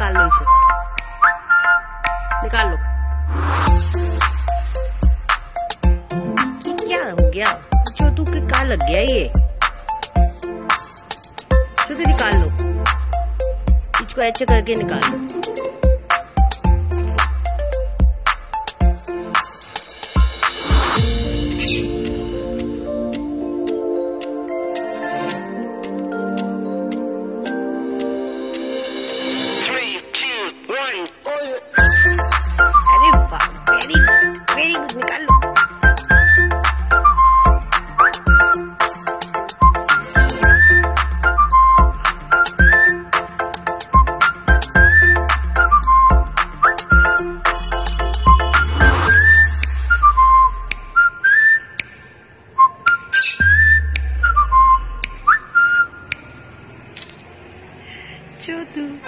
निकाल लो इसे। निकाल लो। क्या हो गया? जो तू कहा लग गया ये? जो निकाल लो। इसको ऐसे करके निकाल लो। tudo.